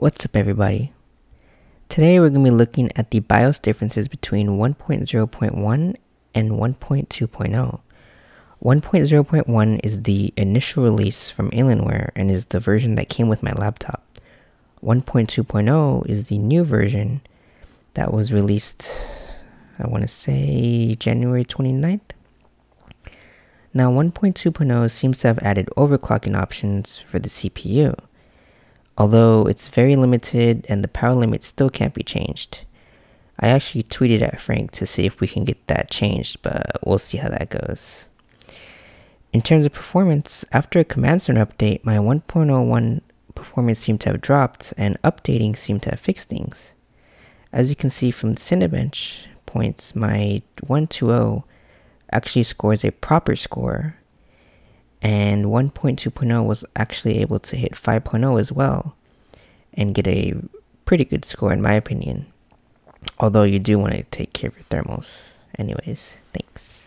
What's up everybody? Today we're going to be looking at the BIOS differences between 1.0.1 and 1.2.0. 1.0.1 is the initial release from Alienware and is the version that came with my laptop. 1.2.0 is the new version that was released, I want to say January 29th. Now 1.2.0 seems to have added overclocking options for the CPU, although it's very limited and the power limit still can't be changed. I actually tweeted at Frank to see if we can get that changed, but we'll see how that goes. In terms of performance, after a command center update, my 1.01 performance seemed to have dropped and updating seemed to have fixed things. As you can see from the Cinebench points, my 120 actually scores a proper score and 1.2.0 was actually able to hit 5.0 as well and get a pretty good score in my opinion. Although you do want to take care of your thermals. Anyways thanks